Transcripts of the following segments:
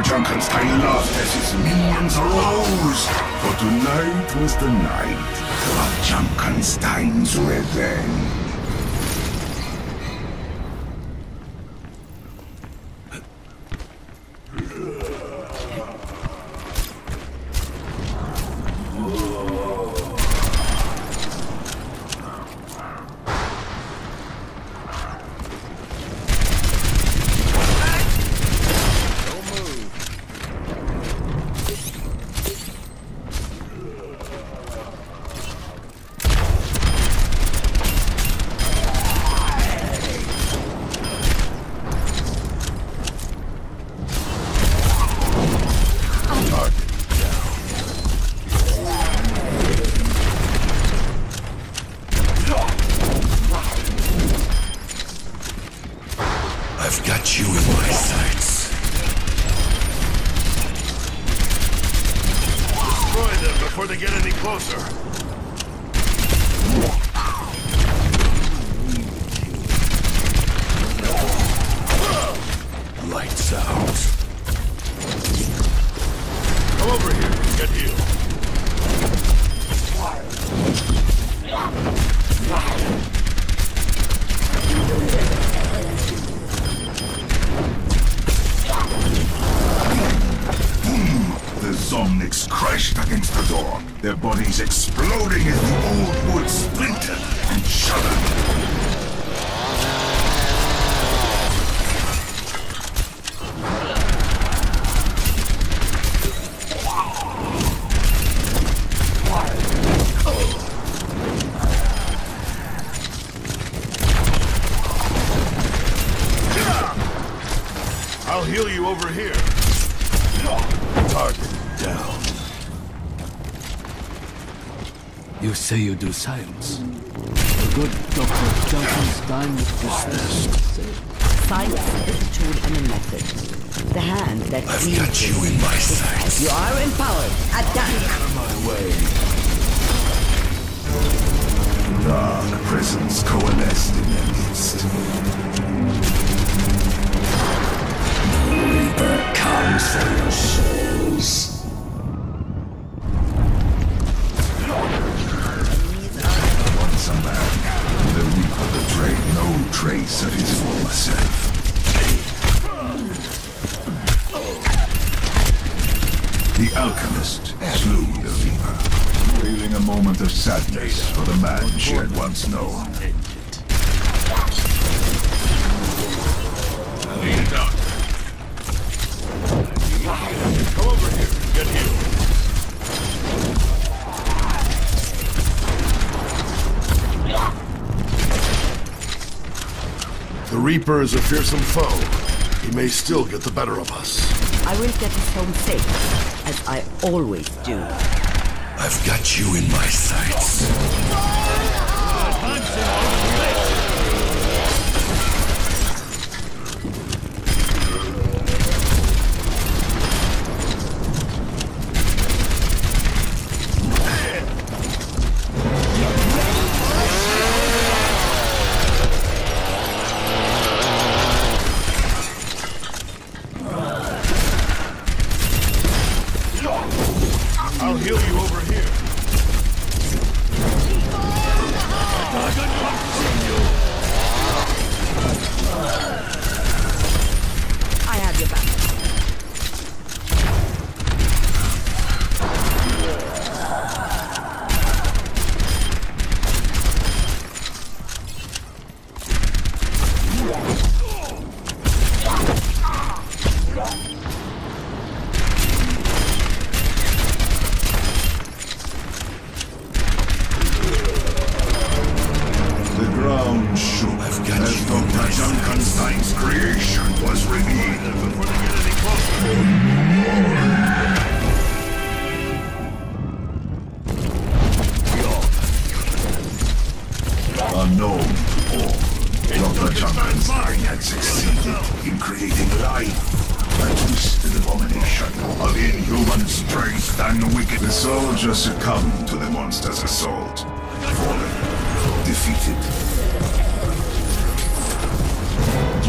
Dr. Junkenstein laughed as his minions arose. For tonight was the night of Junkenstein's revenge. Got you in my sights. Destroy them before they get any closer. Lights out. Come over here and get healed. The Zomniks crashed against the door, their bodies exploding as the old wood splintered and shuddered. I'll heal you over here. Target down. You say you do science. The good Dr. Junkenstein dismissed. Science is a tool and a method. The hand that I've got you in my sights. You are empowered. Attack! Trace of his former self. The alchemist slew the Reaper, feeling a moment of sadness for the man she had once known. Out. Reaper is a fearsome foe. He may still get the better of us. I will get us home safe, as I always do. I've got you in my sights. Junkenstein's creation was revealed. Before they get any closer. Unknown to all, Dr. Junkenstein had succeeded in creating life, a twisted abomination of inhuman strength and wicked. The soldier succumbed to the monster's assault, fallen, defeated.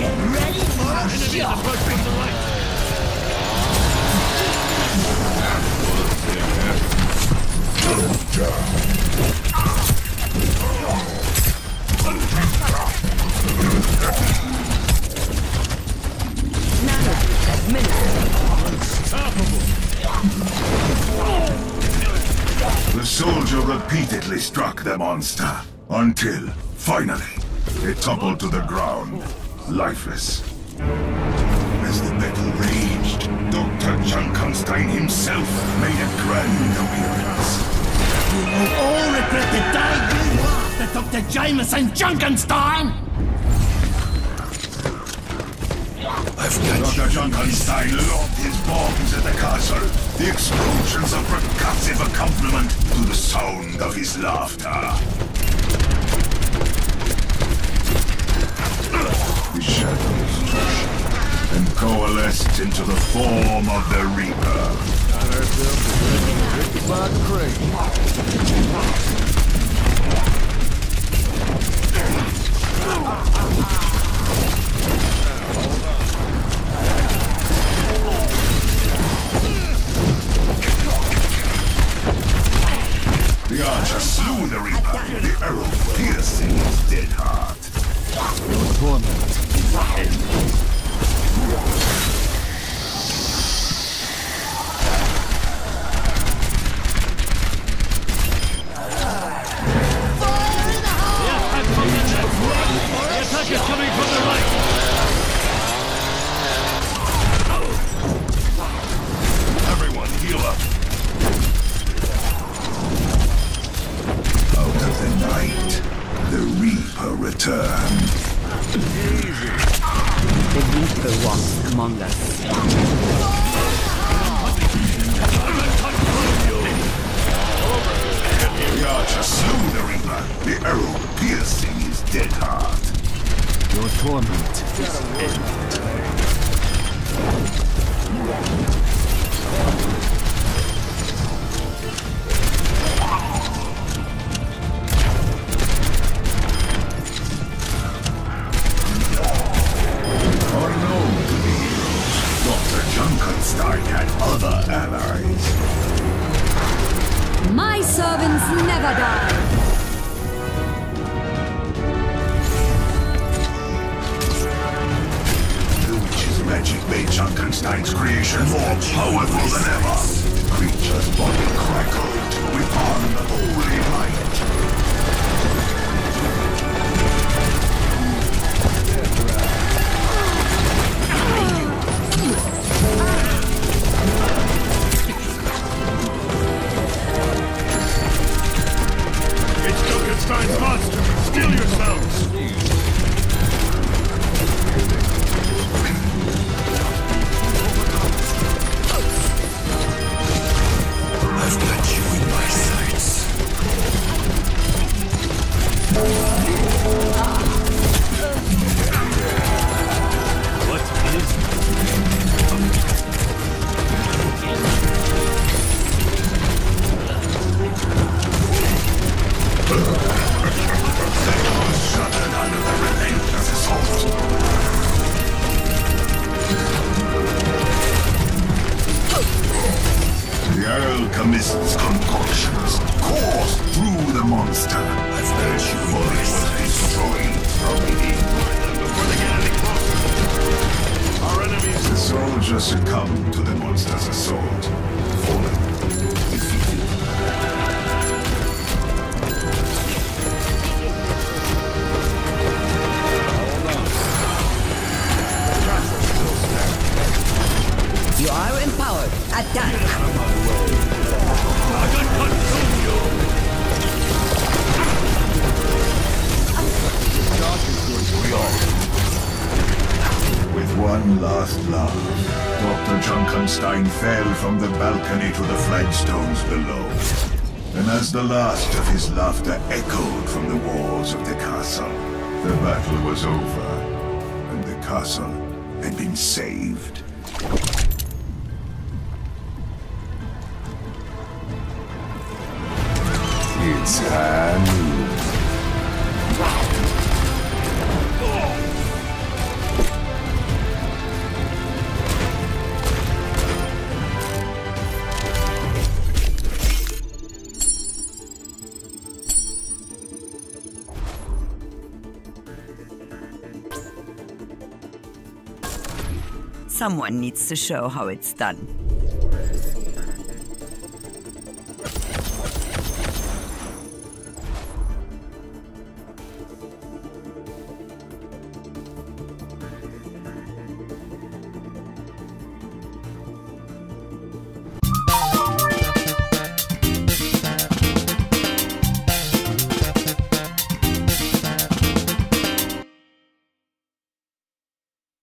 Get ready for a shot! The soldier repeatedly struck the monster, until, finally, it toppled to the ground lifeless. As the battle raged, Dr. Junkenstein himself made a grand appearance. You will all regret the day you laughed at Dr. Jameson Junkenstein! I've got Dr. Junkenstein lobbed his bombs at the castle. The explosions a percussive accompaniment to the sound of his laughter. The shadows and coalesced into the form of the Reaper. The archer slew the Reaper, the arrow piercing his dead heart. The Junkenstein's creation more powerful than ever. Creature's body crackled with unholy light. Let's go. One last laugh, Dr. Junkenstein fell from the balcony to the flagstones below. And as the last of his laughter echoed from the walls of the castle, the battle was over, and the castle had been saved. It's Hanu. Someone needs to show how it's done.